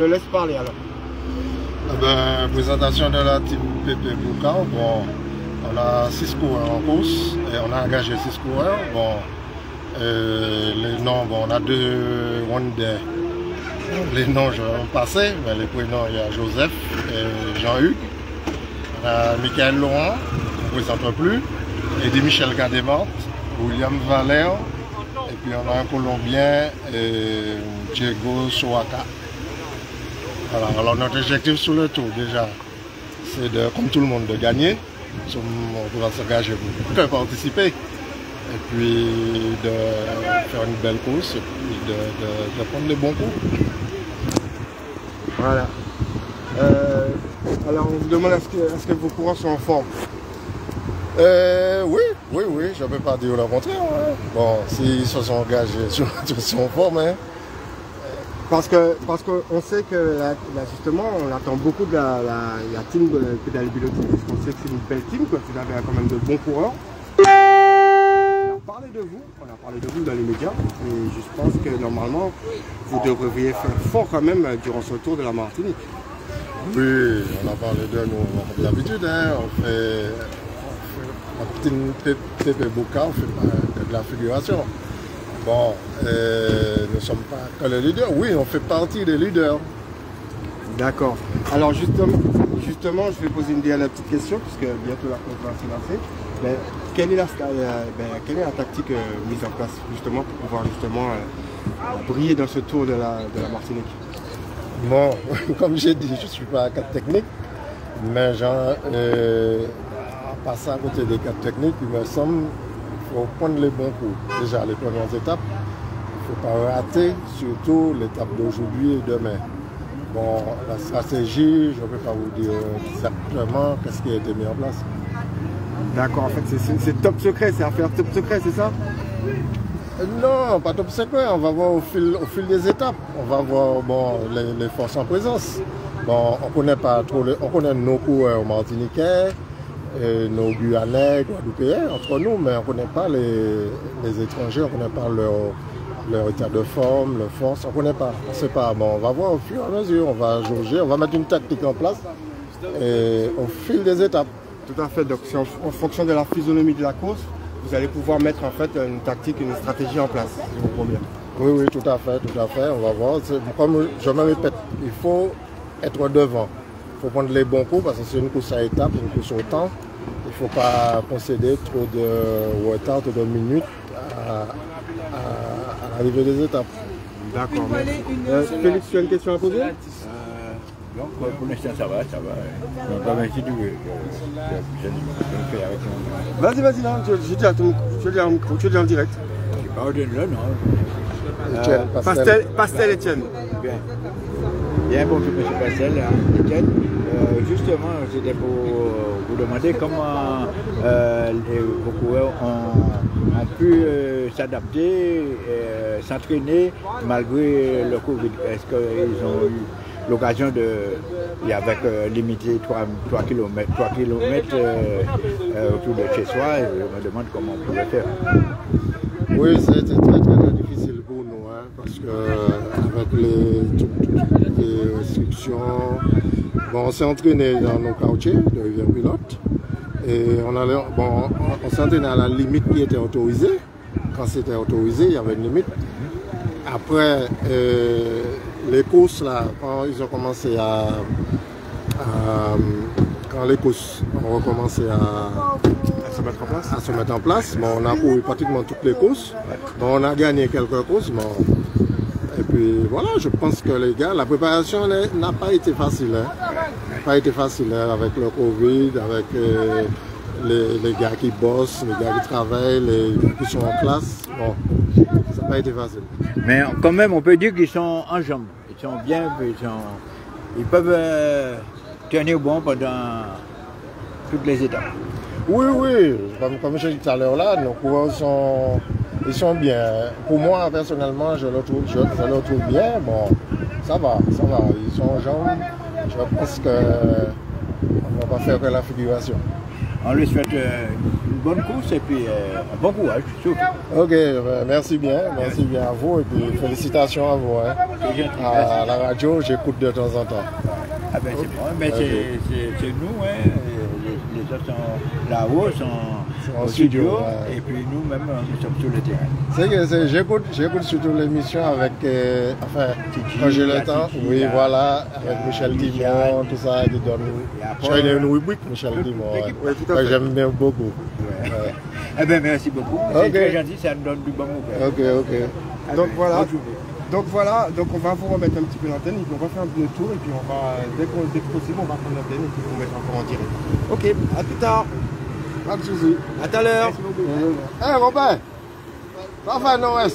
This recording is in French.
Je laisse parler alors. Eh ben, présentation de la team PP Boucan. Bon, on a six coureurs en course et on a engagé six coureurs. Bon, euh, les noms, bon, on a deux. Les noms, je vais passer, les prénoms, il y a Joseph et Jean-Hugues. On a Michael Laurent, on ne présente plus, et Michel Cademont, William Valère, et puis on a un Colombien, et Diego Soaka. Alors notre objectif sur le tour déjà, c'est de, comme tout le monde, de gagner. On va s'engager pour participer. Et puis de faire une belle course et puis de, prendre les bons coups. Voilà. Euh, alors on vous demande est-ce que, vos coureurs sont en forme? Euh, Oui, oui, oui, je ne peux pas dire le contraire. Bon, s'ils se sont engagés, ils sont en forme. Hein. Parce que parce qu'on sait que justement on attend beaucoup de la, team de pédale parce qu'on sait que c'est une belle team, que vous avez quand même de bons coureurs. On a parlé de vous, on a parlé de vous dans les médias et je pense que normalement vous devriez faire fort quand même durant ce tour de la Martinique. Oui, on a parlé de nous d'habitude, hein, on fait, on fait la petite Bouca, on fait de la figuration. Bon, euh, nous ne sommes pas que les leaders. Oui, on fait partie des leaders. D'accord. Alors justement, justement, je vais poser une dernière petite question, puisque bientôt la va se lancer. Ben, quelle, est la, euh, ben, quelle est la tactique euh, mise en place justement pour pouvoir justement briller dans ce tour de la, de la Martinique? Bon, comme j'ai dit, je ne suis pas à quatre techniques, mais genre, en passant à côté des quatre techniques, il me semble faut prendre les bons coups. Déjà, les premières étapes, il ne faut pas rater, surtout l'étape d'aujourd'hui et demain. Bon, la stratégie, je ne peux pas vous dire exactement qu'est-ce qui a été mis en place. D'accord, en fait, c'est top secret, c'est affaire top secret, c'est ça? Non, pas top secret, on va voir au fil, au fil des étapes. On va voir bon, les, forces en présence. Bon, on connaît pas trop, on connaît nos coups au Martiniquais, nos Guyanais, Guadeloupéens entre nous, mais on ne connaît pas les, étrangers, on ne connaît pas leur, état de forme, leur force, on ne connaît pas. On sait pas. Bon, on va voir au fur et à mesure, on va jauger, on va mettre une tactique en place et au fil des étapes. Tout à fait. Donc, c'est en, fonction de la physionomie de la course, vous allez pouvoir mettre en fait une tactique, une stratégie en place, si vous bien. Oui, oui, tout à fait, tout à fait. On va voir. Comme je me répète, il faut être devant. Il faut prendre les bons coups parce que c'est une course à étapes, une course au temps. Il ne faut pas concéder trop de retard, trop de minutes à, l'arrivée des étapes. D'accord. Euh, Félix, tu as une question à poser euh, non, pour l'instant ça va, ça va. Donc, je, je, Vas-y, vas-y, là, je, je, dis à ton, je dis en micro, tu dis en direct. Je parle de là, non euh, Pastel, Pastel Etienne. Bien. Bien, bonjour M. Pastel, hein. Euh, justement, c'était pour vous demander comment euh, vos coureurs ont, pu euh, s'adapter, s'entraîner malgré le Covid. Est-ce qu'ils ont eu l'occasion de, avec limité 3, 3 km, 3 km autour de chez soi, je me demande comment on pouvait faire. Oui, c'était très, très, très difficile pour nous, hein, parce que avec les, restrictions, Bon, on s'est entraîné dans nos quartiers de rivière pilote. Et on, allait, bon, on, s'est entraîné à la limite qui était autorisée. Quand c'était autorisé, il y avait une limite. Après, euh, les courses, là, quand ils ont commencé à, quand les courses ont recommencé à, à se mettre en place on a couru pratiquement toutes les courses. On a gagné quelques courses. Et puis voilà, je pense que les gars, la préparation n'a pas été facile. Hein. Pas été facile hein, avec le Covid, avec euh, les, gars qui bossent, les gars qui travaillent, les qui sont en classe. Bon, ça n'a pas été facile. Mais quand même, on peut dire qu'ils sont en jambes. Ils sont bien, ils, peuvent euh, tenir bon pendant toutes les étapes. Oui, oui, comme, comme je dit tout à l'heure là, nos coureurs sont ils sont bien. Pour moi, personnellement, je le trouve, je, le trouve bien. Bon, ça va, ça va. Ils sont jeunes. Je pense qu'on ne va pas faire que la figuration. on lui souhaite une bonne course et puis un bon courage surtout. Ok, merci bien, merci bien à vous et puis félicitations à vous. Hein. À la radio, j'écoute de temps en temps. Ah ben c'est bon, mais c'est nous, hein, les, autres sont là-haut, sont au studio, et puis nous-mêmes, nous sommes sur le terrain. C'est que j'écoute, j'écoute surtout l'émission avec, euh, enfin, quand j'ai le temps, oui, voilà, avec Michel Dimon, tout ça, qui donne, je fais une rubrique, Michel Dimon, ouais. j'aime bien beaucoup. Eh bien, merci beaucoup, c'est très gentil, ça nous donne du bon mot. Ok, ok. Donc voilà. Donc voilà, donc on va vous remettre un petit peu l'antenne, on va faire le tour, et puis on va, dès, que possible, on va prendre l'antenne, et puis on va mettre encore en direct. Ok, à plus tard. Pas de soucis. À tout à l'heure. Eh hey, Robin, ça va, Noël